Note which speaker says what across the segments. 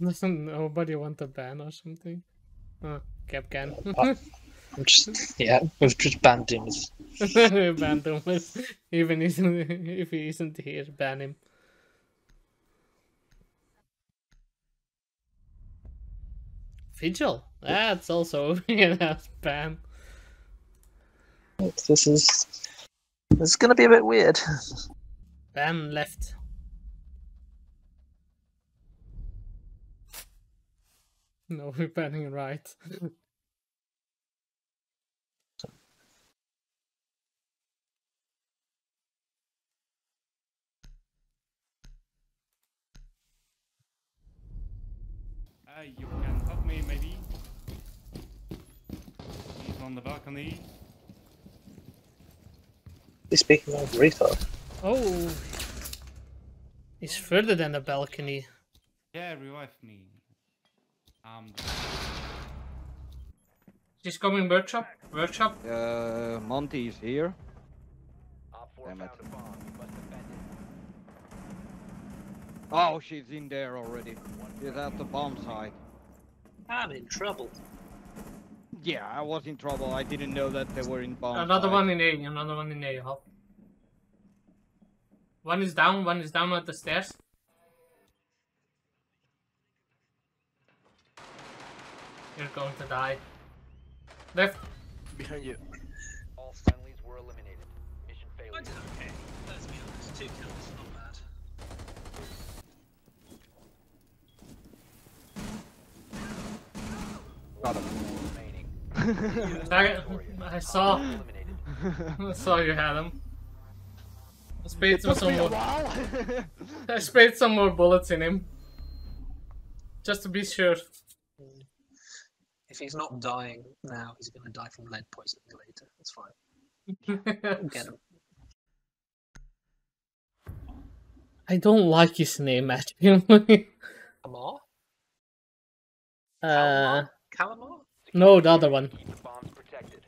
Speaker 1: Doesn't nobody want a ban or something? Oh, Kapkan.
Speaker 2: Uh, I'm just yeah, we've just banned him. as-
Speaker 1: ban Thomas. Even if he isn't here, ban him. Vigil. That's also a ban.
Speaker 2: This is this is gonna be a bit weird.
Speaker 1: Ban left. No, we're banning right.
Speaker 3: Uh, you can help me, maybe. He's on the balcony.
Speaker 2: Speaking of Reaper,
Speaker 1: Oh, he's further than the balcony.
Speaker 3: Yeah, revive me. Um,
Speaker 1: She's coming workshop. Workshop.
Speaker 4: Uh, Monty is here. Damn it. Oh, she's in there already. She's at the bomb site.
Speaker 2: I'm in trouble.
Speaker 4: Yeah, I was in trouble. I didn't know that they were in bomb
Speaker 1: Another
Speaker 4: site.
Speaker 1: one in A. Another one in A. Hop. One is down. One is down at the stairs. You're going to die. Left.
Speaker 5: Behind you.
Speaker 6: All friendlies were eliminated. Mission
Speaker 2: I did okay. Let's be honest. Two kills, not bad.
Speaker 4: Got him.
Speaker 1: I, I saw. I saw you had him. I sprayed some, some more. I sprayed some more bullets in him. Just to be sure.
Speaker 2: If he's not dying now, he's gonna die from lead poisoning later. That's fine. Get him.
Speaker 1: I don't like his name actually.
Speaker 2: Amar?
Speaker 1: uh,
Speaker 2: Calamar?
Speaker 1: no, the other one.
Speaker 6: Keep the bombs protected.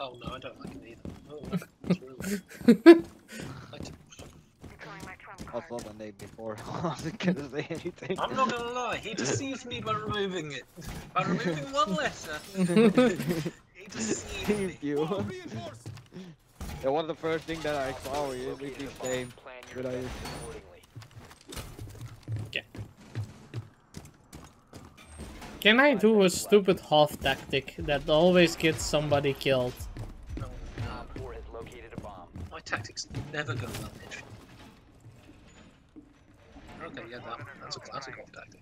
Speaker 2: Oh no, I don't like him either. Oh, that's rude. Like to-
Speaker 4: I saw the name before. I wasn't gonna say anything.
Speaker 2: I'm not gonna lie, he deceived me by removing it. By removing one letter. he deceived me.
Speaker 4: Thank you. It was the first thing that I saw in
Speaker 6: Located
Speaker 4: this
Speaker 6: a bomb.
Speaker 4: game.
Speaker 6: Plan your
Speaker 4: Good idea.
Speaker 6: defense accordingly.
Speaker 1: Can I do a stupid Hoff tactic that always gets somebody killed?
Speaker 2: No, no,
Speaker 6: Op 4 has located a bomb.
Speaker 2: my tactics never go well, Mitch. Okay, yeah, that, that's a classic Hoff tactic.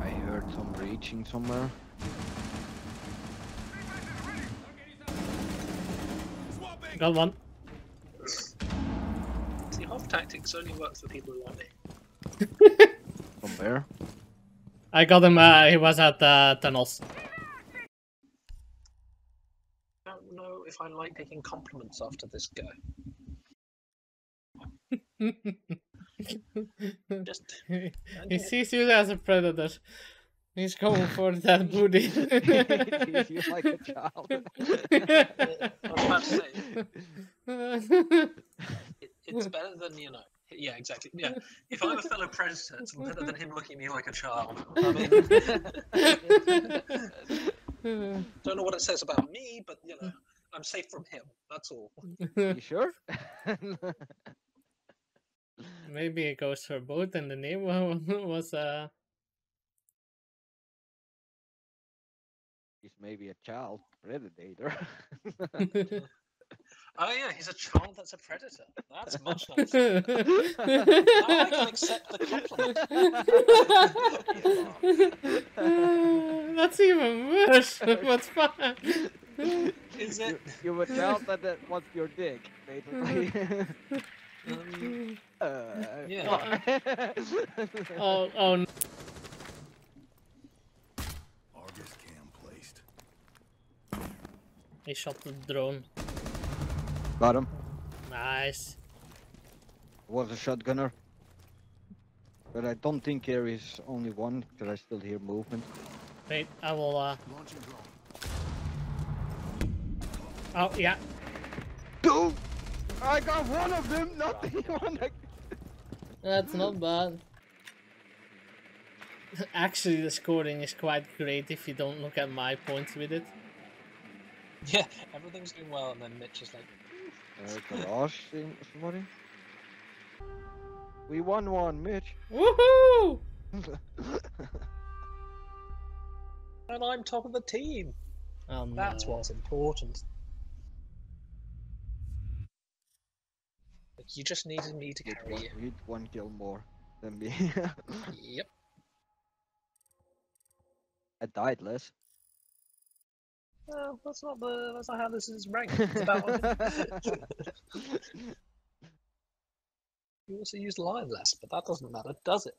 Speaker 4: I heard some breaching somewhere.
Speaker 1: Got one.
Speaker 2: See, Hoff tactics only works for people who want it.
Speaker 4: From where?
Speaker 1: I got him. Uh, he was at the tunnels.
Speaker 2: I don't know if I like taking compliments after this guy. Just
Speaker 1: he sees you as a predator. He's going for that booty.
Speaker 4: Sees you like a child.
Speaker 2: I was about to say, it, it's better than you know. Yeah, exactly. Yeah, if I'm a fellow predator, it's better than him looking at me like a child. I mean, don't know what it says about me, but you know, I'm safe from him. That's all.
Speaker 4: you sure?
Speaker 1: Maybe it goes for both, and the name was uh.
Speaker 4: He's maybe a child predator.
Speaker 2: Oh yeah, he's a child that's a predator. That's much nicer. Now I can accept the compliment.
Speaker 1: That's even worse. What's fine?
Speaker 2: Is it?
Speaker 4: you a child that, that wants your dick, basically.
Speaker 2: Um,
Speaker 4: uh,
Speaker 2: Yeah.
Speaker 1: Oh, oh, n-
Speaker 5: Argus cam placed.
Speaker 1: he shot the drone.
Speaker 4: Got him.
Speaker 1: Nice.
Speaker 4: Was a shotgunner. But I don't think there is only one, because I still hear movement.
Speaker 1: Wait, I will. uh...
Speaker 5: Launching drone.
Speaker 1: Oh yeah.
Speaker 4: Dude! I got one of them, not the one that...
Speaker 1: That's not bad. Actually, the scoring is quite great if you don't look at my points with it.
Speaker 2: Yeah, everything's doing well, and then Mitch is like,
Speaker 4: oh, garage thing, somebody. We won one, Mitch.
Speaker 1: Woohoo!
Speaker 2: and I'm top of the team.
Speaker 1: Oh, no.
Speaker 2: That's what's important. Like, you just needed me to
Speaker 4: With
Speaker 2: carry
Speaker 4: one,
Speaker 2: you.
Speaker 4: with one kill more than me.
Speaker 2: Yep.
Speaker 4: I died less.
Speaker 2: Well, that's not the. That's not how this is ranked. It's about. you also used line less, but that doesn't matter, does it?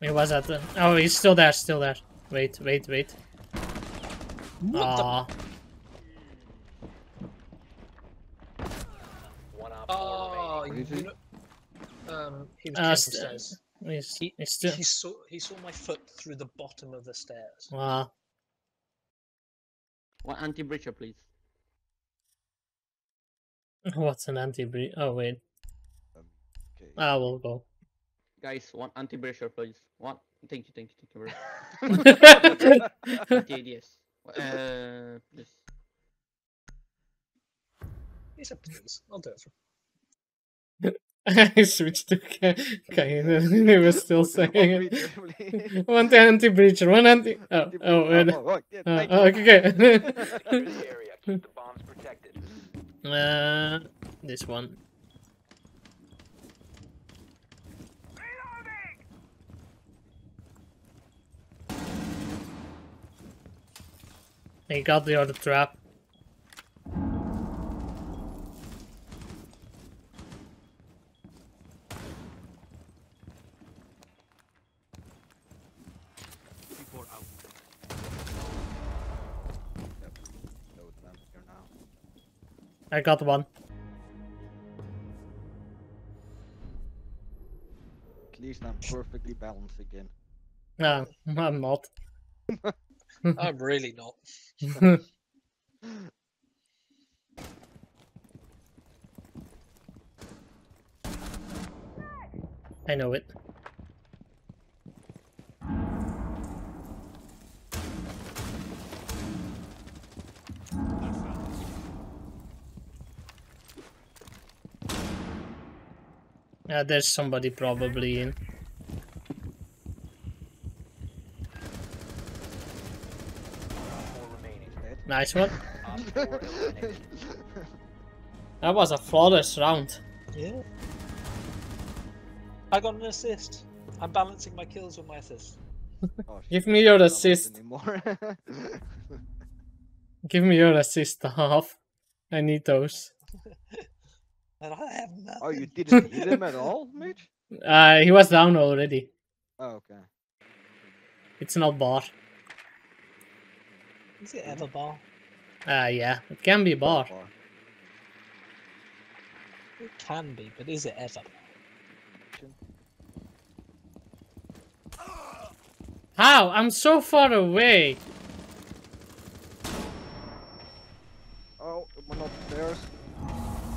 Speaker 1: Where was that? then? Oh, he's still there, still there. Wait, wait, wait.
Speaker 2: What the?
Speaker 1: Aw.
Speaker 6: One op four Remaining.
Speaker 2: you, you know, um, he was
Speaker 1: Uh, st-
Speaker 2: stairs.
Speaker 1: He's,
Speaker 2: He,
Speaker 1: he's still.
Speaker 2: he saw he saw my foot through the bottom of the stairs.
Speaker 1: Wow.
Speaker 7: One anti-breacher, please.
Speaker 1: What's an anti breach? Oh, wait.
Speaker 4: Okay.
Speaker 1: I will go.
Speaker 7: Guys, one anti-breacher, please. One. Thank you, thank you, thank you very much. Anti-ADS. Uh, please.
Speaker 2: He said, "Please, I'll do it."
Speaker 1: I switched to Kain. He was still saying
Speaker 4: One
Speaker 1: it.
Speaker 4: breacher, please.
Speaker 1: Anti breacher, one anti. Oh, oh,
Speaker 4: oh, oh,
Speaker 1: oh, okay.
Speaker 6: Secure the area. Keep the bombs protected.
Speaker 1: uh, this one. He got the other trap. I got one.
Speaker 4: At least I'm perfectly balanced again.
Speaker 1: No, I'm not.
Speaker 2: I'm really not.
Speaker 1: I know it. Yeah, there's somebody probably in. Nice one.
Speaker 6: Op four eliminated.
Speaker 1: That was a flawless round.
Speaker 2: Yeah. I got an assist. I'm balancing my kills with my assist.
Speaker 4: Oh,
Speaker 1: Give me your assist. Give me your assist Hoff. I need those.
Speaker 2: And I have nothing.
Speaker 4: oh, you didn't hit him at all, Mitch?
Speaker 1: Uh, he was down already.
Speaker 4: Oh, okay.
Speaker 1: It's not bar.
Speaker 2: Is it ever bar?
Speaker 1: Uh, yeah, it can be bar.
Speaker 4: Bar.
Speaker 2: It can be, but is it ever?
Speaker 1: How? I'm so far away.
Speaker 4: Oh, one upstairs.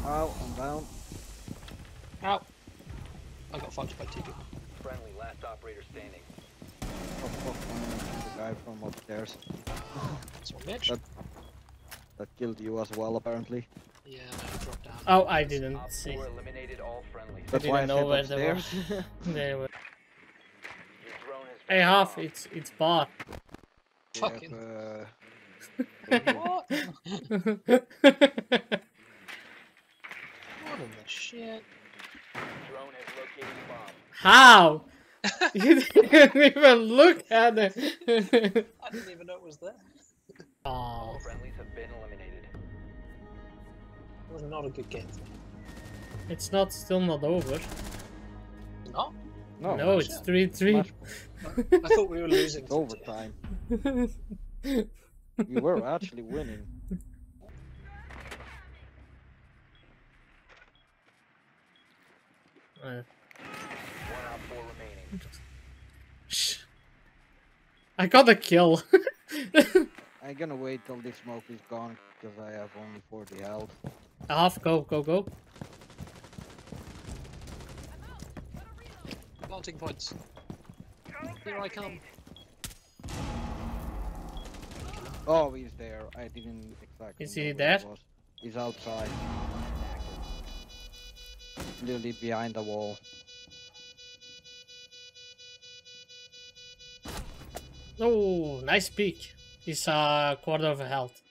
Speaker 4: Ow, I'm down.
Speaker 2: Ow! I got fucked by two people.
Speaker 6: Friendly, last operator standing.
Speaker 4: Oh, fuck, uh, the guy from upstairs.
Speaker 2: That's one Mitch.
Speaker 4: That- That killed you as well, apparently.
Speaker 2: Yeah, no, he dropped down.
Speaker 1: Oh, I didn't
Speaker 6: Op
Speaker 1: see.
Speaker 6: four eliminated all friendlies.
Speaker 4: That's
Speaker 1: didn't
Speaker 4: why I
Speaker 1: know
Speaker 4: said
Speaker 1: where they were. they were.
Speaker 6: Your drone has
Speaker 1: Hey,
Speaker 6: a
Speaker 1: half. It's it's bar.
Speaker 2: Fucking.
Speaker 4: uh,
Speaker 2: What? What in the shit?
Speaker 6: Drone has located a bomb.
Speaker 1: How? you didn't even look at it.
Speaker 2: I didn't even know it was there.
Speaker 1: oh,
Speaker 6: All friendlies have been eliminated.
Speaker 2: It was not a good game.
Speaker 1: it's not still not over.
Speaker 2: No?
Speaker 4: no,
Speaker 1: no, it's
Speaker 2: shit.
Speaker 1: three three.
Speaker 2: I thought we were losing.
Speaker 4: It's overtime. We were actually winning.
Speaker 1: Uh,
Speaker 6: One op four remaining.
Speaker 1: shh. I got a kill.
Speaker 4: I'm gonna wait till this smoke is gone because I have only 40 health.
Speaker 1: Hoff, go, go, go.
Speaker 2: counting points. Here I come.
Speaker 4: Oh, he's there. I didn't exactly.
Speaker 1: Is
Speaker 4: know
Speaker 1: he
Speaker 4: where
Speaker 1: there?
Speaker 4: was. He's outside. Literally behind the wall.
Speaker 1: Oh, nice peek. He's a quarter of health.